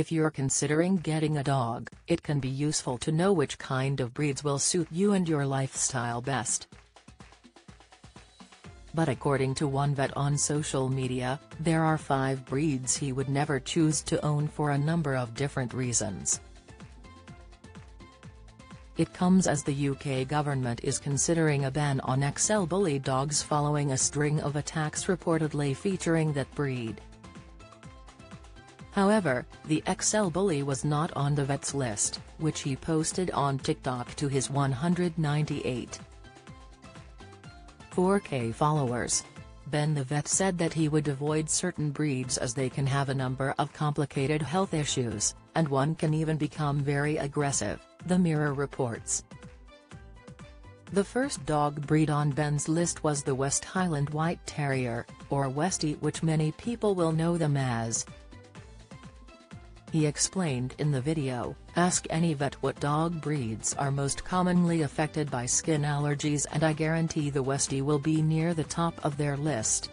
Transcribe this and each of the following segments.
If you're considering getting a dog, it can be useful to know which kind of breeds will suit you and your lifestyle best. But according to one vet on social media, there are five breeds he would never choose to own for a number of different reasons. It comes as the UK government is considering a ban on XL Bully dogs following a string of attacks reportedly featuring that breed. However, the XL Bully was not on the vet's list, which he posted on TikTok to his 198 4K followers. Ben the vet said that he would avoid certain breeds as they can have a number of complicated health issues, and one can even become very aggressive, the Mirror reports. The first dog breed on Ben's list was the West Highland White Terrier, or Westie which many people will know them as, he explained in the video, ask any vet what dog breeds are most commonly affected by skin allergies and I guarantee the Westie will be near the top of their list.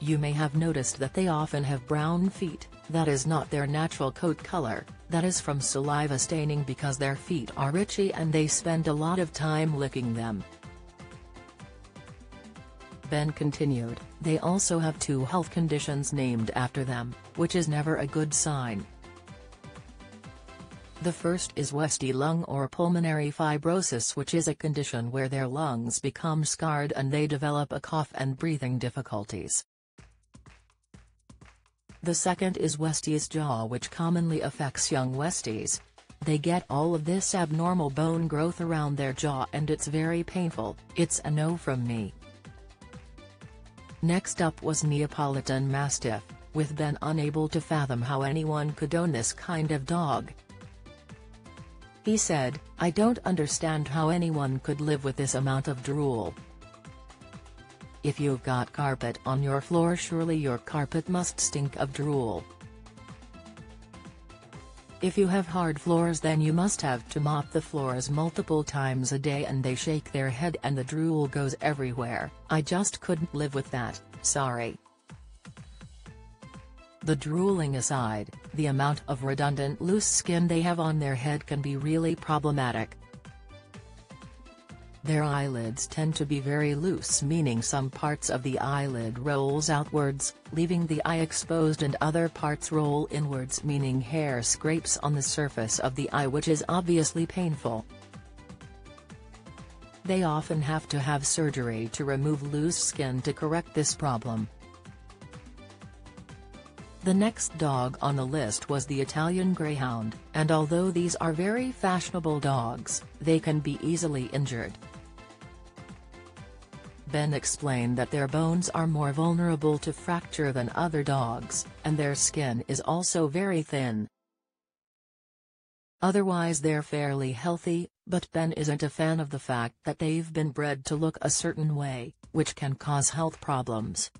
You may have noticed that they often have brown feet, that is not their natural coat color, that is from saliva staining because their feet are itchy and they spend a lot of time licking them. Ben continued, they also have two health conditions named after them, which is never a good sign. The first is Westie lung or pulmonary fibrosis which is a condition where their lungs become scarred and they develop a cough and breathing difficulties. The second is Westie's jaw which commonly affects young Westies. They get all of this abnormal bone growth around their jaw and it's very painful, it's a no from me. Next up was Neapolitan Mastiff, with Ben unable to fathom how anyone could own this kind of dog. He said, I don't understand how anyone could live with this amount of drool. If you've got carpet on your floor surely your carpet must stink of drool. If you have hard floors then you must have to mop the floors multiple times a day and they shake their head and the drool goes everywhere, I just couldn't live with that, sorry. The drooling aside, the amount of redundant loose skin they have on their head can be really problematic. Their eyelids tend to be very loose meaning some parts of the eyelid rolls outwards, leaving the eye exposed and other parts roll inwards meaning hair scrapes on the surface of the eye which is obviously painful. They often have to have surgery to remove loose skin to correct this problem. The next dog on the list was the Italian Greyhound, and although these are very fashionable dogs, they can be easily injured. Ben explained that their bones are more vulnerable to fracture than other dogs, and their skin is also very thin. Otherwise they're fairly healthy, but Ben isn't a fan of the fact that they've been bred to look a certain way, which can cause health problems.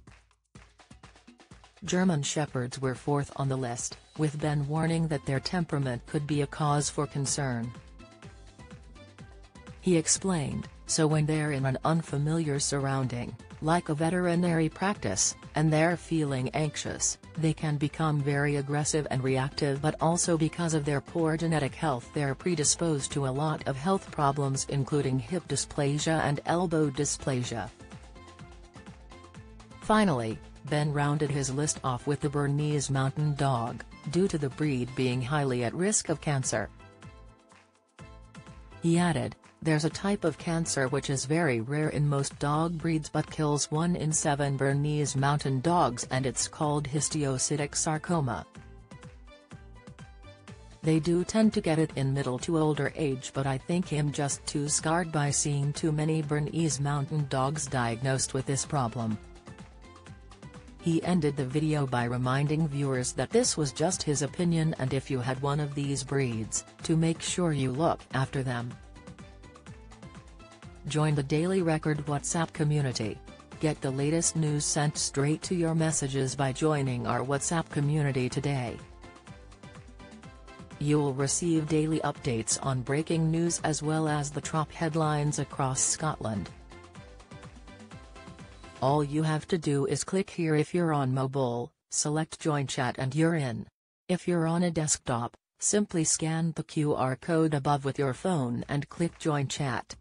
German Shepherds were fourth on the list, with Ben warning that their temperament could be a cause for concern. He explained, so when they're in an unfamiliar surrounding, like a veterinary practice, and they're feeling anxious, they can become very aggressive and reactive but also because of their poor genetic health they're predisposed to a lot of health problems including hip dysplasia and elbow dysplasia. Finally, Ben rounded his list off with the Bernese Mountain Dog, due to the breed being highly at risk of cancer. He added, there's a type of cancer which is very rare in most dog breeds but kills 1 in 7 Bernese mountain dogs and it's called histiocytic sarcoma. They do tend to get it in middle to older age but I think I'm just too scarred by seeing too many Bernese mountain dogs diagnosed with this problem. He ended the video by reminding viewers that this was just his opinion and if you had one of these breeds, to make sure you look after them. Join the Daily Record WhatsApp community. Get the latest news sent straight to your messages by joining our WhatsApp community today. You'll receive daily updates on breaking news as well as the top headlines across Scotland. All you have to do is click here if you're on mobile, select join chat and you're in. If you're on a desktop, simply scan the QR code above with your phone and click Join Chat.